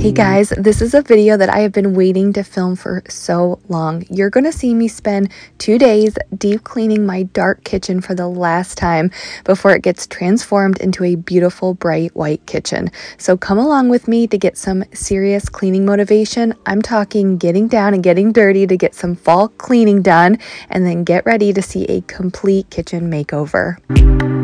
Hey guys, this is a video that I have been waiting to film for so long. You're gonna see me spend two days deep cleaning my dark kitchen for the last time before it gets transformed into a beautiful bright white kitchen. So come along with me to get some serious cleaning motivation. I'm talking getting down and getting dirty to get some fall cleaning done and then get ready to see a complete kitchen makeover.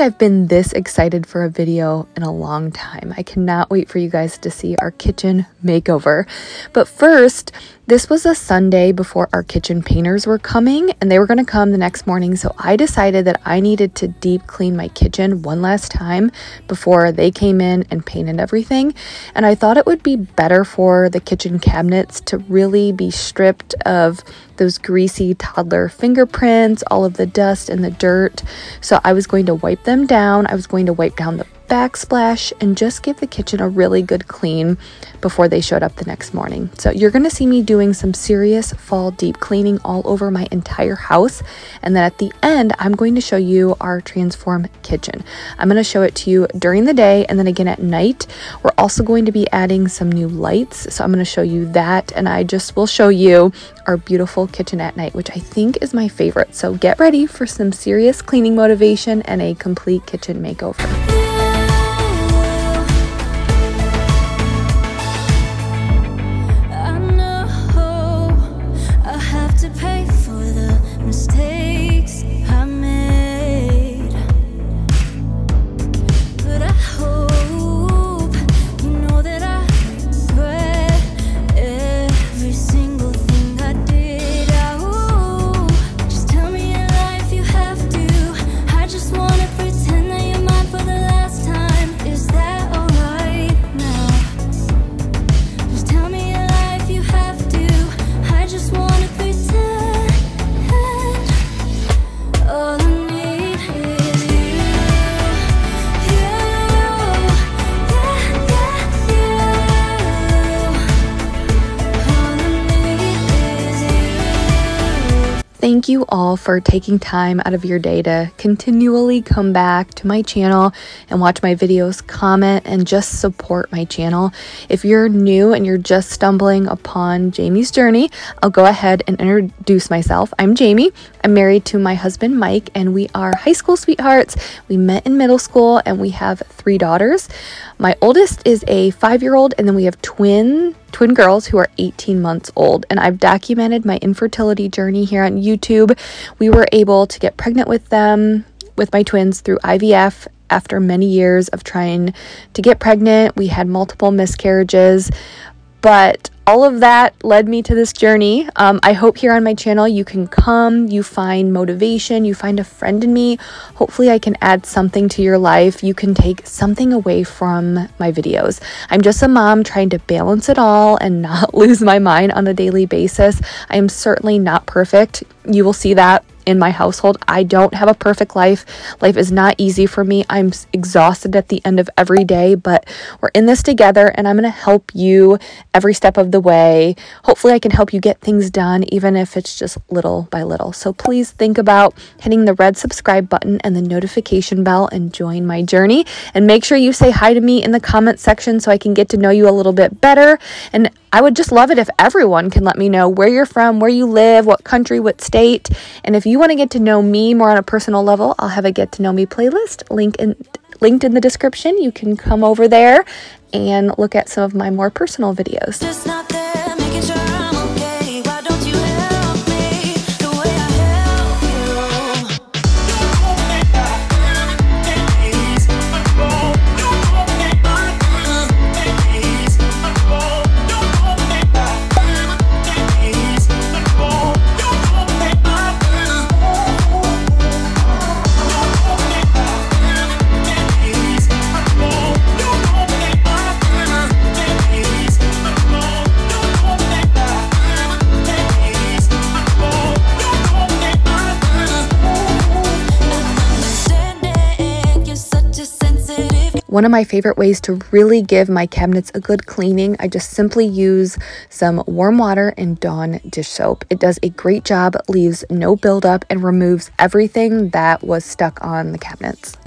I've been this excited for a video in a long time. I cannot wait for you guys to see our kitchen makeover. But first, this was a Sunday before our kitchen painters were coming, and they were going to come the next morning. So I decided that I needed to deep clean my kitchen one last time before they came in and painted everything. And I thought it would be better for the kitchen cabinets to really be stripped of those greasy toddler fingerprints, all of the dust and the dirt. So I was going to wipe them down. I was going to wipe down the backsplash and just give the kitchen a really good clean before they showed up the next morning. So you're going to see me doing some serious fall deep cleaning all over my entire house. And then at the end, I'm going to show you our transform kitchen. I'm going to show it to you during the day and then again at night. We're also going to be adding some new lights. So I'm going to show you that and I just will show you our beautiful kitchen at night, which I think is my favorite. So get ready for some serious cleaning motivation and a complete kitchen makeover. All for taking time out of your day to continually come back to my channel and watch my videos, comment, and just support my channel. If you're new and you're just stumbling upon Jamie's journey, I'll go ahead and introduce myself. I'm Jamie. I'm married to my husband, Mike, and we are high school sweethearts. We met in middle school and we have three daughters. My oldest is a five year old, and then we have twin twin girls who are 18 months old. And I've documented my infertility journey here on YouTube. We were able to get pregnant with them, with my twins, through IVF after many years of trying to get pregnant. We had multiple miscarriages, but all of that led me to this journey. Um, I hope here on my channel you can come, you find motivation, you find a friend in me. Hopefully, I can add something to your life. You can take something away from my videos. I'm just a mom trying to balance it all and not lose my mind on a daily basis. I am certainly not perfect. You will see that in my household. I don't have a perfect life. Life is not easy for me. I'm exhausted at the end of every day, but we're in this together and I'm going to help you every step of the way. Hopefully, I can help you get things done, even if it's just little by little. So please think about hitting the red subscribe button and the notification bell and join my journey. And make sure you say hi to me in the comment section so I can get to know you a little bit better. And I would just love it if everyone can let me know where you're from, where you live, what country, what state. And if you want to get to know me more on a personal level, I'll have a get to know me playlist link in linked in the description. You can come over there and look at some of my more personal videos. One of my favorite ways to really give my cabinets a good cleaning, I just simply use some warm water and Dawn dish soap. It does a great job, leaves no buildup, and removes everything that was stuck on the cabinets.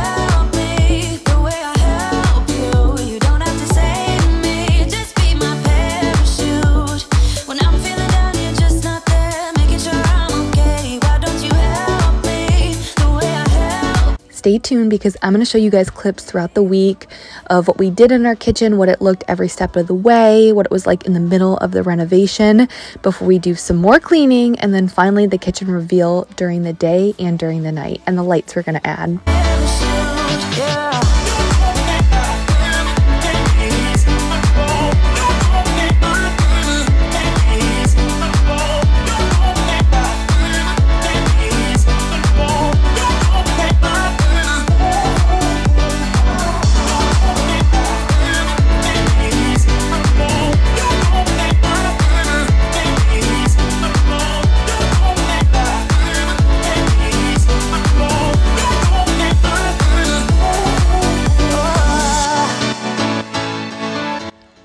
Stay tuned because I'm going to show you guys clips throughout the week of what we did in our kitchen, what it looked every step of the way, what it was like in the middle of the renovation before we do some more cleaning, and then finally the kitchen reveal during the day and during the night, and the lights we're going to add.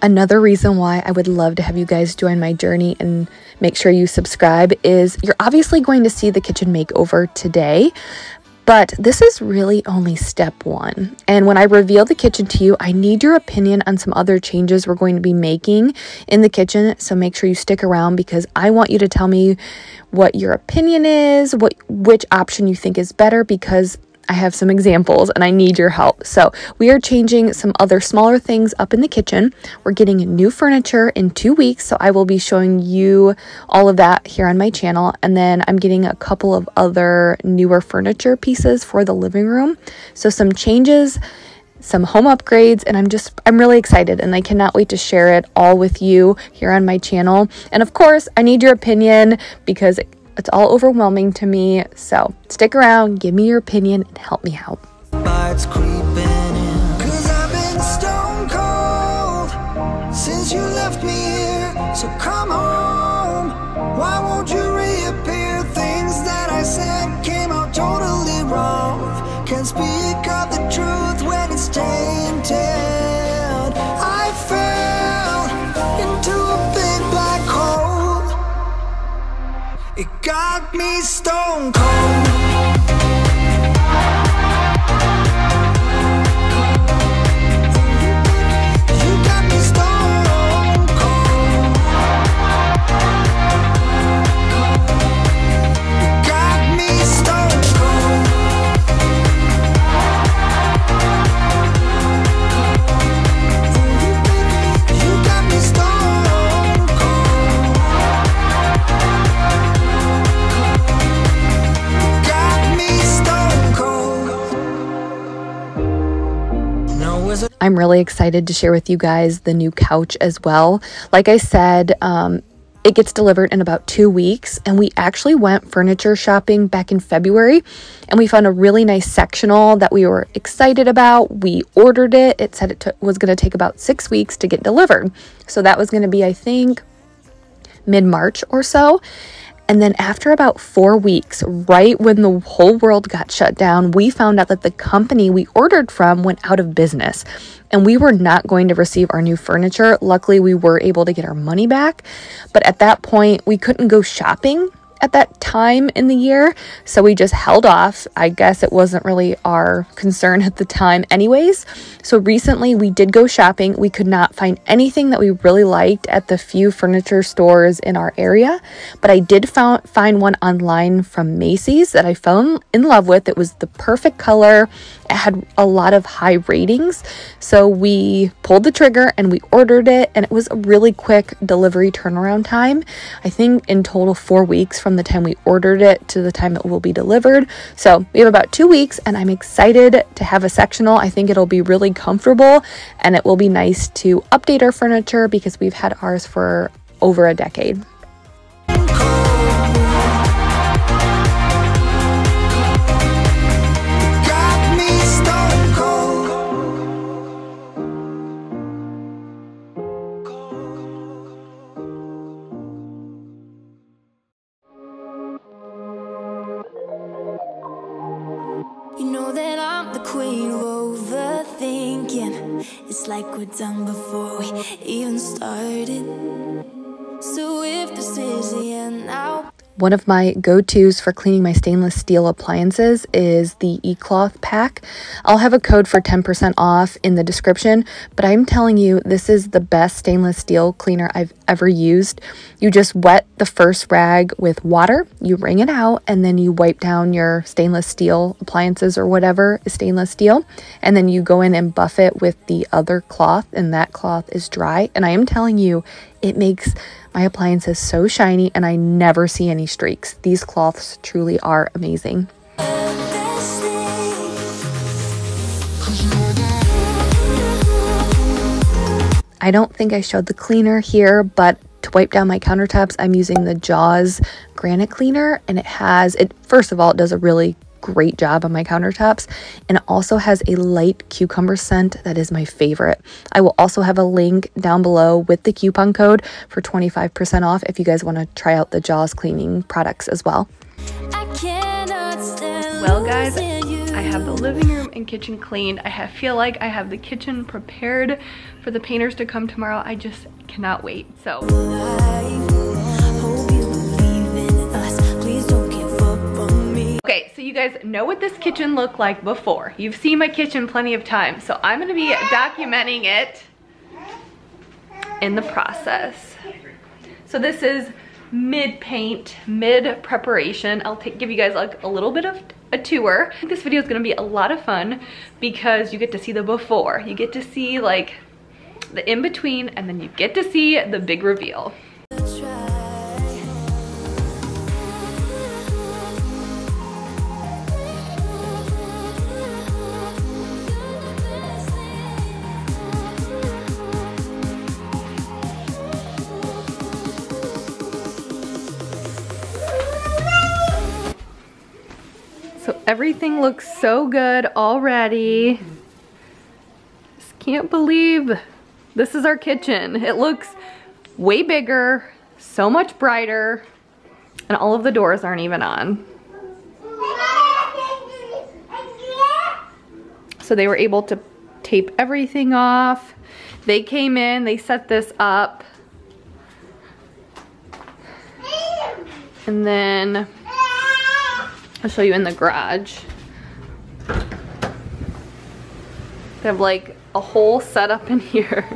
Another reason why I would love to have you guys join my journey and make sure you subscribe is you're obviously going to see the kitchen makeover today, but this is really only step one. And when I reveal the kitchen to you, I need your opinion on some other changes we're going to be making in the kitchen. So make sure you stick around because I want you to tell me what your opinion is, what which option you think is better because I have some examples and I need your help. So, we are changing some other smaller things up in the kitchen. We're getting new furniture in two weeks, so I will be showing you all of that here on my channel. And then I'm getting a couple of other newer furniture pieces for the living room. So, some changes some home upgrades and I'm just I'm really excited and I cannot wait to share it all with you here on my channel. And of course, I need your opinion because it's all overwhelming to me. So stick around, give me your opinion, and help me out. Me stone cold I'm really excited to share with you guys the new couch as well. Like I said, um, it gets delivered in about two weeks, and we actually went furniture shopping back in February and we found a really nice sectional that we were excited about. We ordered it, it said it t- was going to take about six weeks to get delivered. So that was going to be, I think, mid March or so. And then, after about four weeks, right when the whole world got shut down, we found out that the company we ordered from went out of business and we were not going to receive our new furniture. Luckily, we were able to get our money back. But at that point, we couldn't go shopping at that time in the year. So we just held off. I guess it wasn't really our concern at the time, anyways. So recently we did go shopping. We could not find anything that we really liked at the few furniture stores in our area, but I did found, find one online from Macy's that I fell in love with. It was the perfect color. Had a lot of high ratings. So we pulled the trigger and we ordered it, and it was a really quick delivery turnaround time. I think in total, four weeks from the time we ordered it to the time it will be delivered. So we have about two weeks, and I'm excited to have a sectional. I think it'll be really comfortable and it will be nice to update our furniture because we've had ours for over a decade. We're done before we even started. So if this is the end now. One of my go-tos for cleaning my stainless steel appliances is the eCloth pack. I'll have a code for 10% off in the description, but I'm telling you, this is the best stainless steel cleaner I've ever used. You just wet the first rag with water, you wring it out, and then you wipe down your stainless steel appliances or whatever is stainless steel, and then you go in and buff it with the other cloth, and that cloth is dry. And I am telling you, it makes my appliance is so shiny and I never see any streaks. These cloths truly are amazing. I don't think I showed the cleaner here, but to wipe down my countertops, I'm using the Jaws granite cleaner and it has it first of all, it does a really great job on my countertops and it also has a light cucumber scent that is my favorite. I will also have a link down below with the coupon code for 25% off if you guys want to try out the Jaws cleaning products as well. Well guys, I have the living room and kitchen cleaned. I have, feel like I have the kitchen prepared for the painters to come tomorrow. I just cannot wait. So. Okay, so you guys know what this kitchen looked like before. You've seen my kitchen plenty of times, so I'm gonna be documenting it in the process. So this is mid paint, mid preparation. I'll take, give you guys like a little bit of a tour. I think this video is gonna be a lot of fun because you get to see the before. You get to see like the in between and then you get to see the big reveal. Everything looks so good already. Just can't believe this is our kitchen. It looks way bigger, so much brighter, and all of the doors aren't even on. So they were able to tape everything off. They came in, they set this up. And then I'll show you in the garage. They have like a whole setup in here.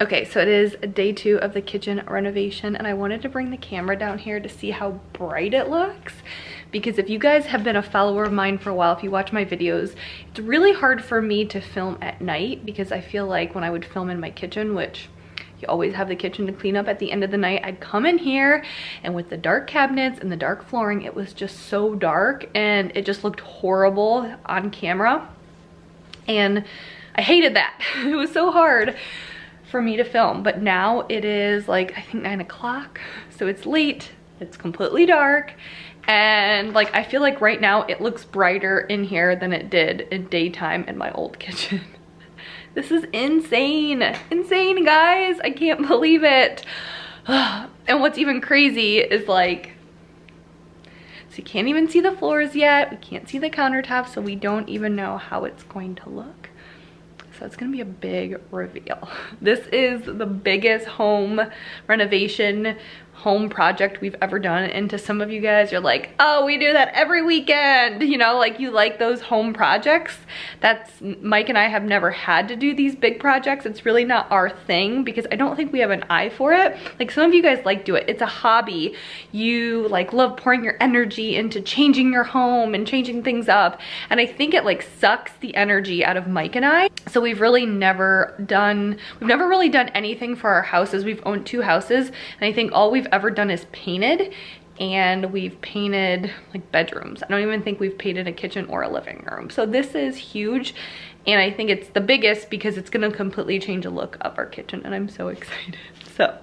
Okay, so it is day two of the kitchen renovation and I wanted to bring the camera down here to see how bright it looks because if you guys have been a follower of mine for a while, if you watch my videos, it's really hard for me to film at night because I feel like when I would film in my kitchen, which you always have the kitchen to clean up at the end of the night. I'd come in here and with the dark cabinets and the dark flooring, it was just so dark and it just looked horrible on camera. And I hated that. it was so hard for me to film. But now it is like, I think nine o'clock. So it's late, it's completely dark. And like, I feel like right now it looks brighter in here than it did in daytime in my old kitchen. this is insane, insane guys. I can't believe it. and what's even crazy is like, so you can't even see the floors yet. We can't see the countertops, so we don't even know how it's going to look. So it's gonna be a big reveal. This is the biggest home renovation home project we've ever done and to some of you guys you're like oh we do that every weekend. You know like you like those home projects. That's Mike and I have never had to do these big projects. It's really not our thing because I don't think we have an eye for it. Like some of you guys like do it. It's a hobby. You like love pouring your energy into changing your home and changing things up. And I think it like sucks the energy out of Mike and I. So we've really never done we've never really done anything for our houses. We've owned two houses and I think all we've ever done is painted and we've painted like bedrooms. I don't even think we've painted a kitchen or a living room. So this is huge and I think it's the biggest because it's gonna completely change the look of our kitchen and I'm so excited. So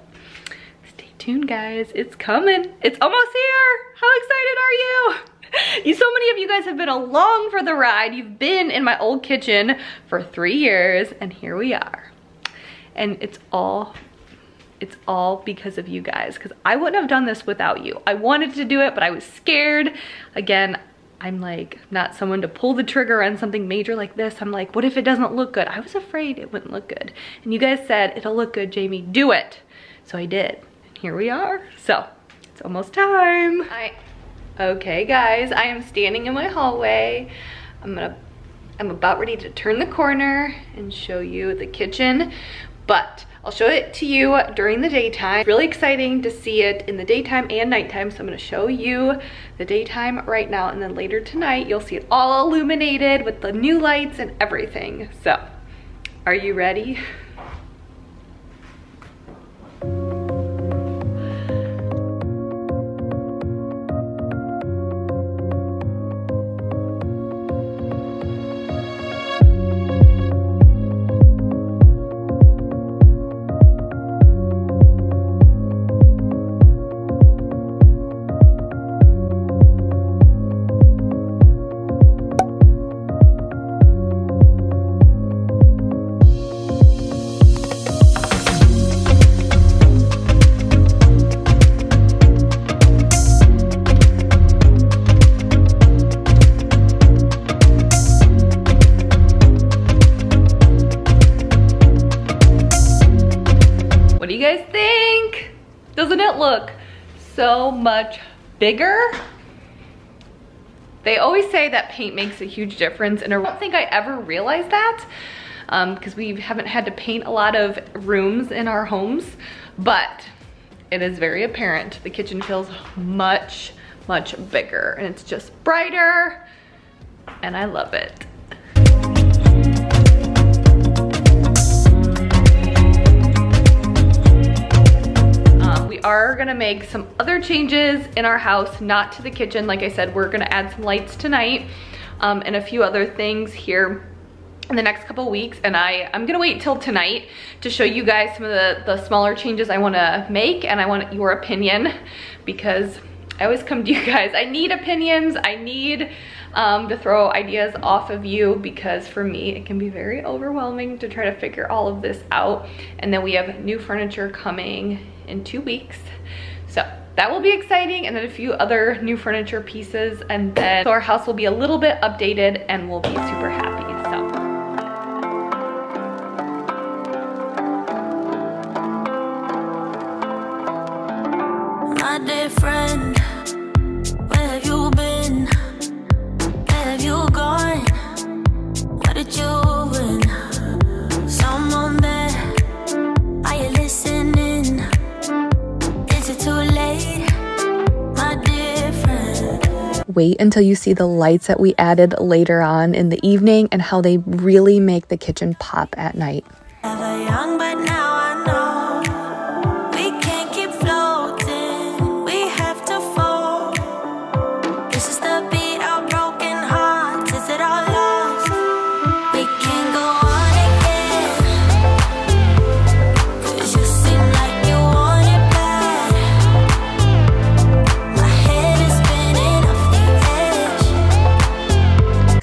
stay tuned guys, it's coming. It's almost here. How excited are you? you, so many of you guys have been along for the ride. You've been in my old kitchen for three years and here we are. And it's all it's all because of you guys because I wouldn't have done this without you. I wanted to do it, but I was scared. Again, I'm like not someone to pull the trigger on something major like this. I'm like, what if it doesn't look good? I was afraid it wouldn't look good. And you guys said, it'll look good, Jamie, do it. So I did, and here we are. So it's almost time. I, okay guys, I am standing in my hallway. I'm gonna, I'm about ready to turn the corner and show you the kitchen, but I'll show it to you during the daytime. Really exciting to see it in the daytime and nighttime. So I'm gonna show you the daytime right now and then later tonight you'll see it all illuminated with the new lights and everything. So, are you ready? much bigger. They always say that paint makes a huge difference and I don't think I ever realized that because um, we haven't had to paint a lot of rooms in our homes, but it is very apparent. The kitchen feels much, much bigger and it's just brighter and I love it. Are gonna make some other changes in our house, not to the kitchen. Like I said, we're gonna add some lights tonight um, and a few other things here in the next couple weeks and I, I'm gonna wait till tonight to show you guys some of the, the smaller changes I wanna make and I want your opinion because I always come to you guys. I need opinions, I need um, to throw ideas off of you because for me it can be very overwhelming to try to figure all of this out and then we have new furniture coming in two weeks. So that will be exciting and then a few other new furniture pieces and then so our house will be a little bit updated and we'll be super happy. Wait until you see the lights that we added later on in the evening and how they really make the kitchen pop at night.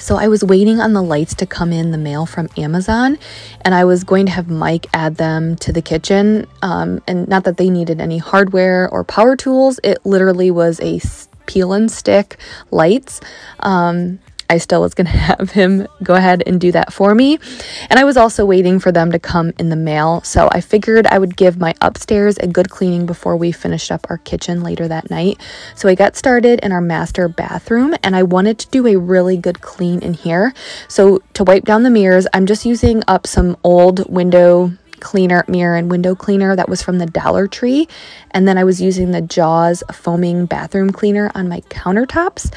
So I was waiting on the lights to come in the mail from Amazon, and I was going to have Mike add them to the kitchen. Um, and not that they needed any hardware or power tools, it literally was a peel and stick lights. Um, I still was going to have him go ahead and do that for me. And I was also waiting for them to come in the mail. So I figured I would give my upstairs a good cleaning before we finished up our kitchen later that night. So I got started in our master bathroom and I wanted to do a really good clean in here. So to wipe down the mirrors, I'm just using up some old window cleaner, mirror and window cleaner that was from the Dollar Tree. And then I was using the Jaws foaming bathroom cleaner on my countertops.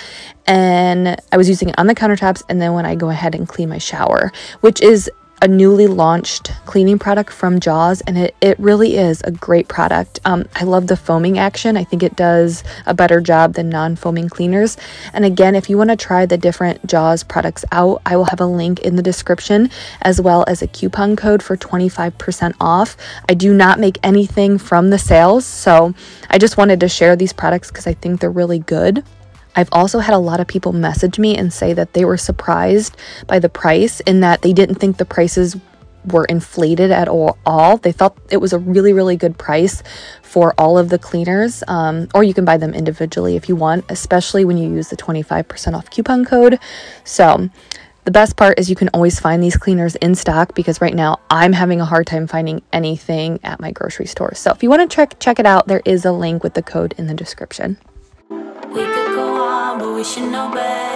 And I was using it on the countertops and then when I go ahead and clean my shower, which is a newly launched cleaning product from Jaws, and it, it really is a great product. Um, I love the foaming action. I think it does a better job than non foaming cleaners. And again, if you want to try the different Jaws products out, I will have a link in the description as well as a coupon code for 25% off. I do not make anything from the sales, so I just wanted to share these products because I think they're really good. I've also had a lot of people message me and say that they were surprised by the price in that they didn't think the prices were inflated at all. They thought it was a really, really good price for all of the cleaners, um, or you can buy them individually if you want, especially when you use the 25% off coupon code. So, the best part is you can always find these cleaners in stock because right now I'm having a hard time finding anything at my grocery store. So if you want to check check it out, there is a link with the code in the description. But we should know better.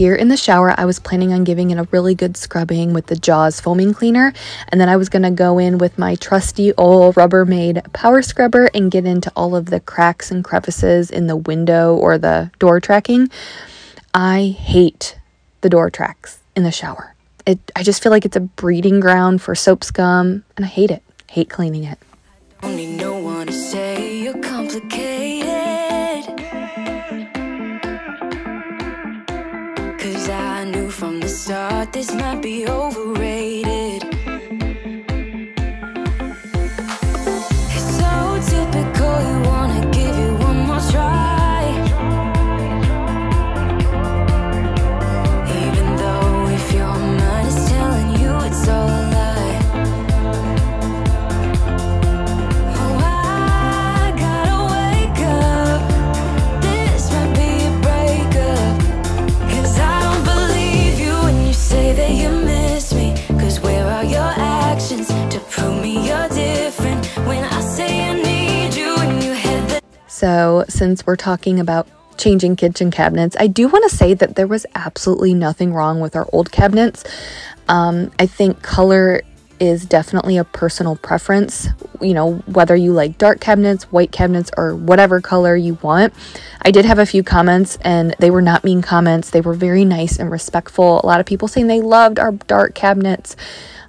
Here in the shower, I was planning on giving it a really good scrubbing with the Jaws foaming cleaner. And then I was going to go in with my trusty old Rubbermaid power scrubber and get into all of the cracks and crevices in the window or the door tracking. I hate the door tracks in the shower. It, I just feel like it's a breeding ground for soap scum and I hate it. Hate cleaning it. Start, this might be overrated. It's so typical, you wanna give it one more try So since we're talking about changing kitchen cabinets, I do want to say that there was absolutely nothing wrong with our old cabinets. Um, I think color is definitely a personal preference. You know, whether you like dark cabinets, white cabinets, or whatever color you want. I did have a few comments, and they were not mean comments. They were very nice and respectful. A lot of people saying they loved our dark cabinets.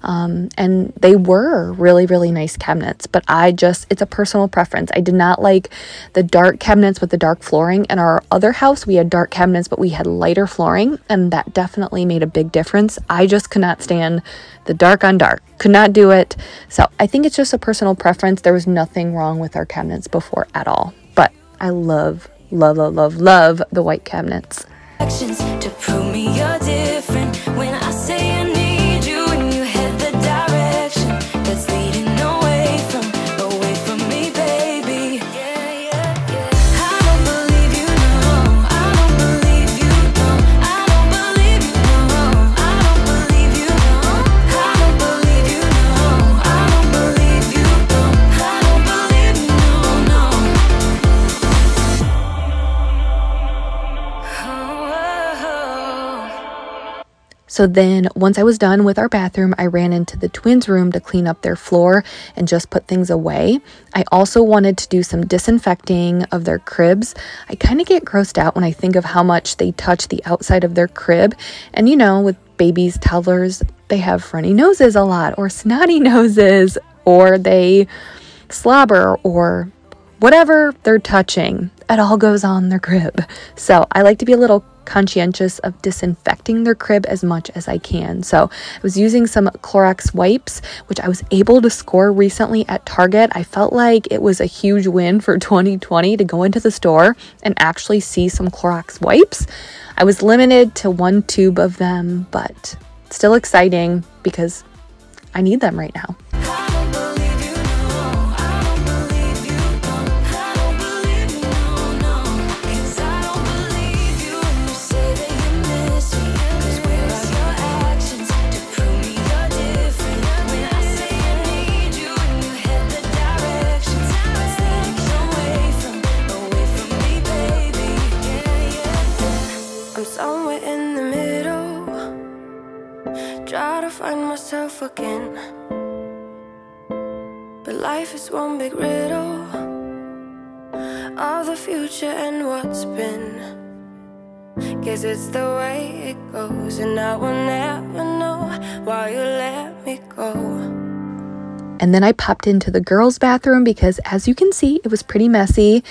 Um, and they were really, really nice cabinets, but I just, it's a personal preference. I did not like the dark cabinets with the dark flooring. In our other house, we had dark cabinets, but we had lighter flooring, and that definitely made a big difference. I just could not stand the dark on dark, could not do it. So I think it's just a personal preference. There was nothing wrong with our cabinets before at all, but I love, love, love, love, love the white cabinets. So then, once I was done with our bathroom, I ran into the twins' room to clean up their floor and just put things away. I also wanted to do some disinfecting of their cribs. I kind of get grossed out when I think of how much they touch the outside of their crib. And you know, with babies, toddlers, they have runny noses a lot, or snotty noses, or they slobber, or whatever they're touching. It all goes on their crib. So I like to be a little conscientious of disinfecting their crib as much as I can. So I was using some Clorox wipes, which I was able to score recently at Target. I felt like it was a huge win for 2020 to go into the store and actually see some Clorox wipes. I was limited to one tube of them, but still exciting because I need them right now. Guess it's the way it goes, and I will never know why you let me go. And then I popped into the girls' bathroom because, as you can see, it was pretty messy.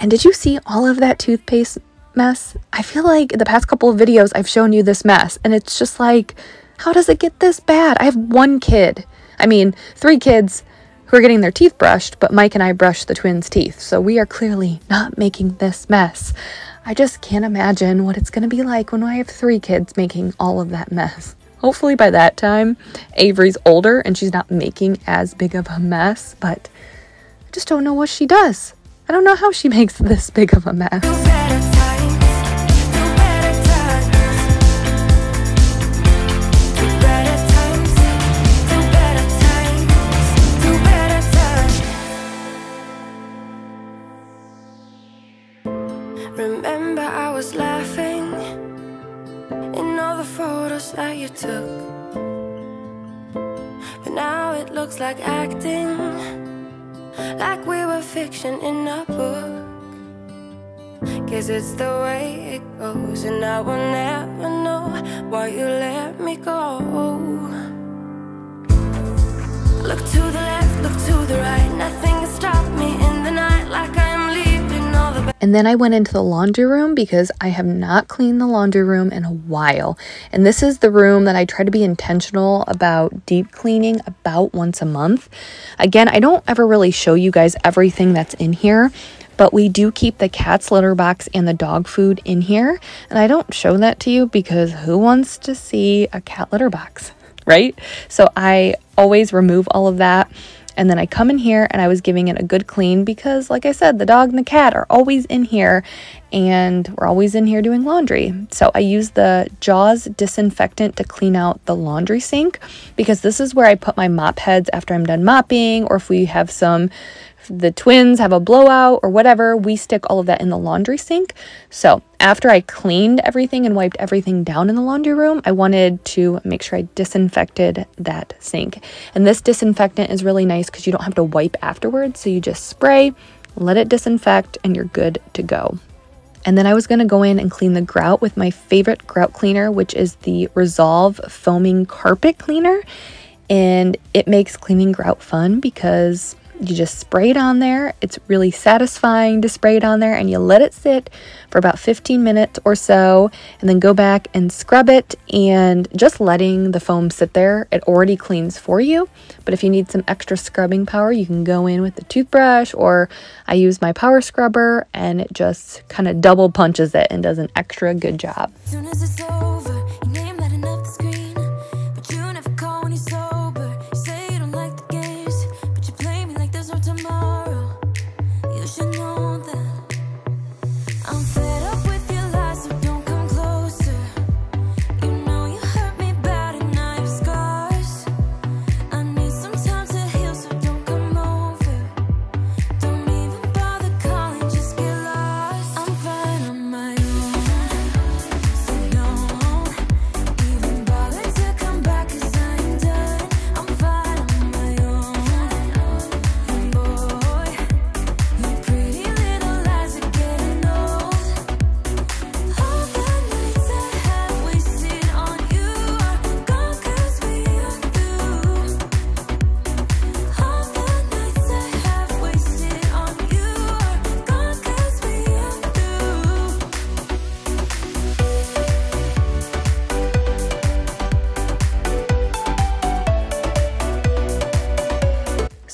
And did you see all of that toothpaste mess? I feel like the past couple of videos I've shown you this mess, and it's just like, how does it get this bad? I have one kid. I mean, three kids who are getting their teeth brushed, but Mike and I brush the twins' teeth, so we are clearly not making this mess. I just can't imagine what it's going to be like when I have three kids making all of that mess. Hopefully, by that time, Avery's older and she's not making as big of a mess, but I just don't know what she does. I don't know how she makes this big of a mess. That you took. But now it looks like acting, like we were fiction in a book. Guess it's the way it goes, and I will never know why you let me go. Look to the left, look to the right, nothing can stop me and then I went into the laundry room because I have not cleaned the laundry room in a while. And this is the room that I try to be intentional about deep cleaning about once a month. Again, I don't ever really show you guys everything that's in here but we do keep the cat's litter box and the dog food in here. And I don't show that to you because who wants to see a cat litter box, right? So I always remove all of that. And then I come in here and I was giving it a good clean because, like I said, the dog and the cat are always in here and we're always in here doing laundry. So I use the Jaws disinfectant to clean out the laundry sink because this is where I put my mop heads after I'm done mopping or if we have some the twins have a blowout or whatever, we stick all of that in the laundry sink. So after I cleaned everything and wiped everything down in the laundry room, I wanted to make sure I disinfected that sink. And this disinfectant is really nice because you don't have to wipe afterwards. So you just spray, let it disinfect, and you're good to go. And then I was going to go in and clean the grout with my favorite grout cleaner, which is the Resolve Foaming Carpet Cleaner. And it makes cleaning grout fun because you just spray it on there. It's really satisfying to spray it on there and you let it sit for about 15 minutes or so and then go back and scrub it and just letting the foam sit there, it already cleans for you. But if you need some extra scrubbing power, you can go in with the toothbrush or I use my power scrubber and it just kind of double punches it and does an extra good job.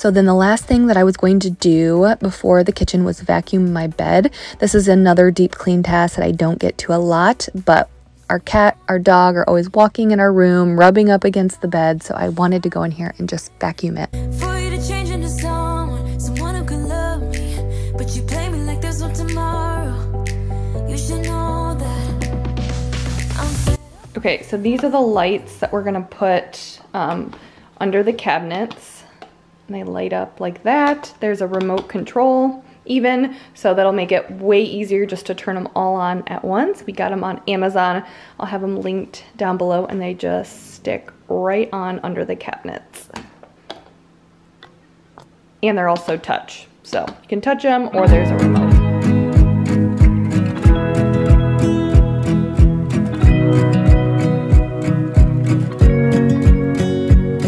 So then the last thing that I was going to do before the kitchen was vacuum my bed. This is another deep clean task that I don't get to a lot, but our cat, our dog are always walking in our room, rubbing up against the bed, so I wanted to go in here and just vacuum it. Okay, so these are the lights that we're gonna put um, under the cabinets and they light up like that. There's a remote control even. So that'll make it way easier just to turn them all on at once. We got them on Amazon. I'll have them linked down below and they just stick right on under the cabinets. And they're also touch. So you can touch them or there's a remote.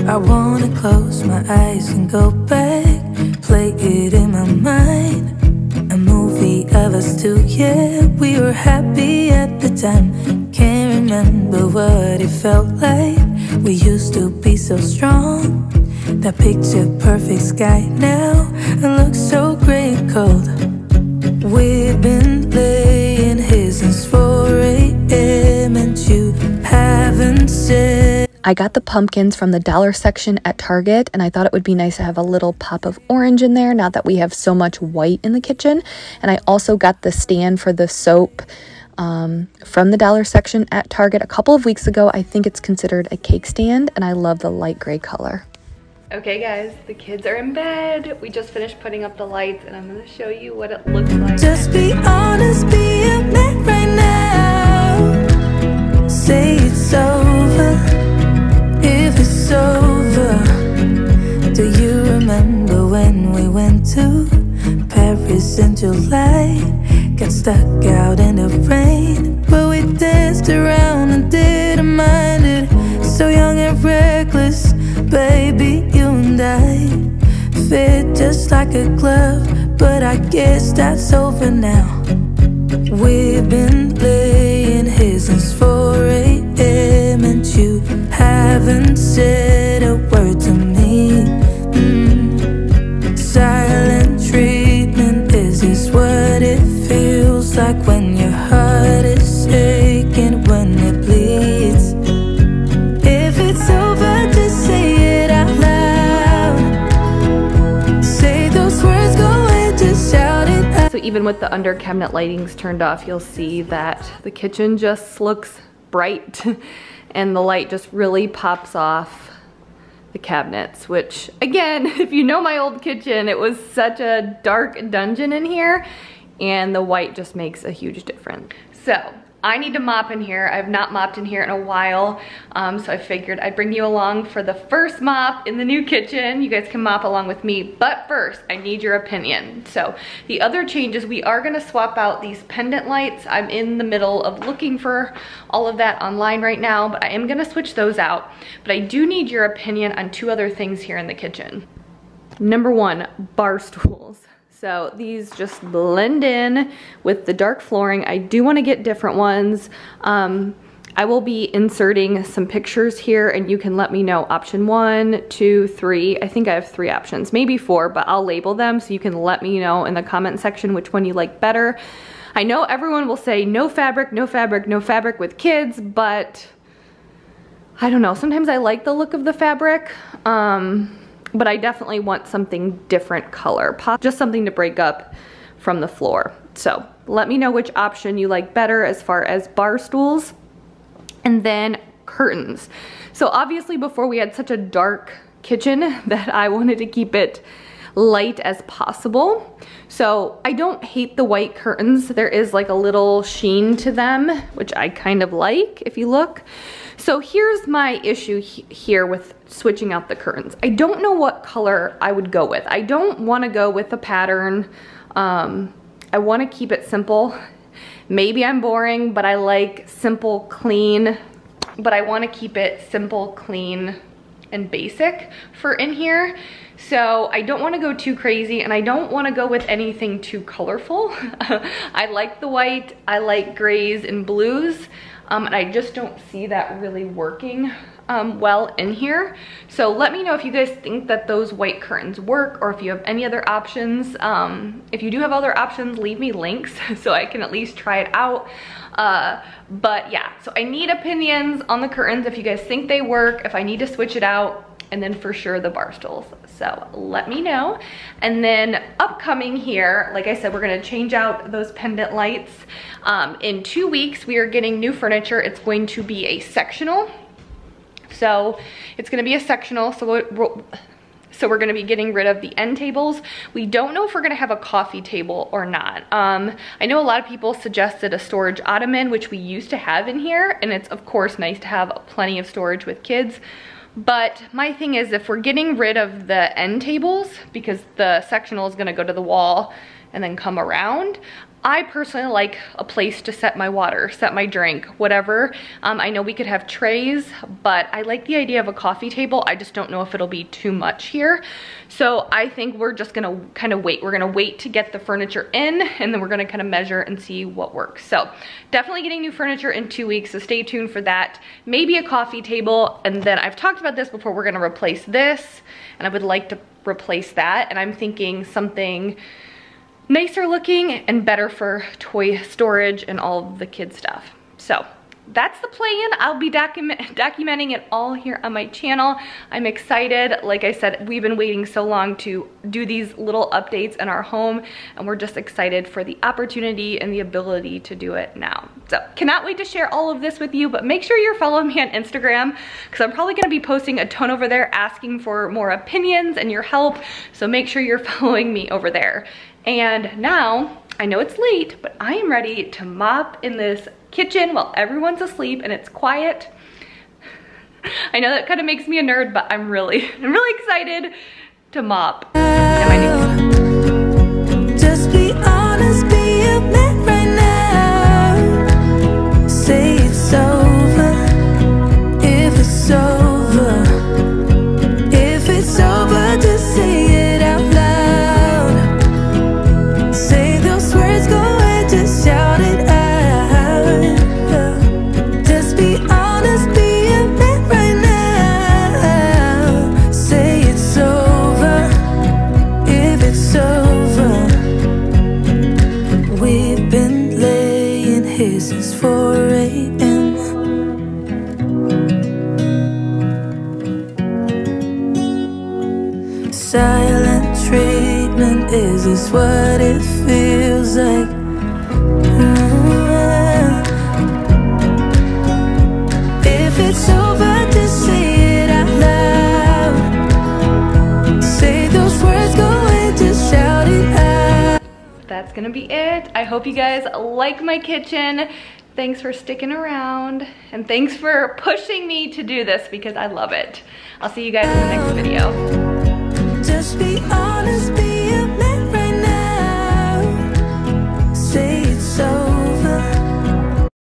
I wanna close my eyes and go back, play it in my mind. A movie of us two, yeah, we were happy at the time. Can't remember what it felt like. We used to be so strong. That picture perfect sky now it looks so gray cold. We've been laying here since 4 a.m. and you haven't said. I got the pumpkins from the dollar section at Target, and I thought it would be nice to have a little pop of orange in there now that we have so much white in the kitchen. And I also got the stand for the soap um, from the dollar section at Target a couple of weeks ago. I think it's considered a cake stand, and I love the light gray color. Okay guys, the kids are in bed. We just finished putting up the lights and I'm gonna show you what it looks like. Just be honest, be a man right now. Say it's over, over. Do you remember when we went to Paris in July? Got stuck out in the rain, but we danced around and didn't mind it. So young and reckless, baby you and I Fit just like a glove But I guess that's over now We've been laying here since 4 a.m. And you haven't said a word to me mm. Silent treatment, is this what it feels like when your heart is aching when it bleeds? If it's over, just say it out loud Say those words, go ahead, just shout it out So even with the under cabinet lightings turned off, you'll see that the kitchen just looks bright and the light just really pops off the cabinets, which again, if you know my old kitchen, it was such a dark dungeon in here and the white just makes a huge difference. So I need to mop in here. I have not mopped in here in a while, um, so I figured I'd bring you along for the first mop in the new kitchen. You guys can mop along with me, but first, I need your opinion. So the other changes, we are gonna swap out these pendant lights. I'm in the middle of looking for all of that online right now, but I am gonna switch those out. But I do need your opinion on two other things here in the kitchen. Number one, bar stools. So these just blend in with the dark flooring. I do wanna get different ones. Um, I will be inserting some pictures here and you can let me know option one, two, three. I think I have three options, maybe four, but I'll label them so you can let me know in the comment section which one you like better. I know everyone will say no fabric, no fabric, no fabric with kids, but I don't know. Sometimes I like the look of the fabric. Um, but I definitely want something different color, just something to break up from the floor. So let me know which option you like better as far as bar stools and then curtains. So obviously before we had such a dark kitchen that I wanted to keep it light as possible. So I don't hate the white curtains. There is like a little sheen to them, which I kind of like if you look. So here's my issue he here with switching out the curtains. I don't know what color I would go with. I don't want to go with a pattern. Um, I want to keep it simple. Maybe I'm boring, but I like simple, clean, but I want to keep it simple, clean, and basic for in here. So I don't wanna go too crazy and I don't wanna go with anything too colorful. I like the white, I like grays and blues, um, and I just don't see that really working um, well in here. So let me know if you guys think that those white curtains work or if you have any other options. Um, if you do have other options, leave me links so I can at least try it out. Uh, but yeah, so I need opinions on the curtains if you guys think they work, if I need to switch it out, and then for sure the bar stools. So let me know. And then upcoming here, like I said, we're gonna change out those pendant lights. Um, in two weeks, we are getting new furniture. It's going to be a sectional. So it's gonna be a sectional, so So we're gonna be getting rid of the end tables. We don't know if we're gonna have a coffee table or not. Um, I know a lot of people suggested a storage ottoman, which we used to have in here. And it's of course nice to have plenty of storage with kids. But my thing is if we're getting rid of the end tables, because the sectional is gonna go to the wall and then come around, I personally like a place to set my water, set my drink, whatever. Um, I know we could have trays, but I like the idea of a coffee table. I just don't know if it'll be too much here. So I think we're just gonna kind of wait. We're gonna wait to get the furniture in and then we're gonna kind of measure and see what works. So definitely getting new furniture in two weeks, so stay tuned for that. Maybe a coffee table, and then I've talked about this before, we're gonna replace this, and I would like to replace that, and I'm thinking something nicer looking and better for toy storage and all the kid stuff. So that's the plan. I'll be document documenting it all here on my channel. I'm excited. Like I said, we've been waiting so long to do these little updates in our home and we're just excited for the opportunity and the ability to do it now. So cannot wait to share all of this with you, but make sure you're following me on Instagram because I'm probably gonna be posting a ton over there asking for more opinions and your help. So make sure you're following me over there. And now, I know it's late, but I am ready to mop in this kitchen while everyone's asleep and it's quiet. I know that kind of makes me a nerd, but I'm really, I'm really excited to mop like my kitchen. Thanks for sticking around and thanks for pushing me to do this because I love it. I'll see you guys in the next video.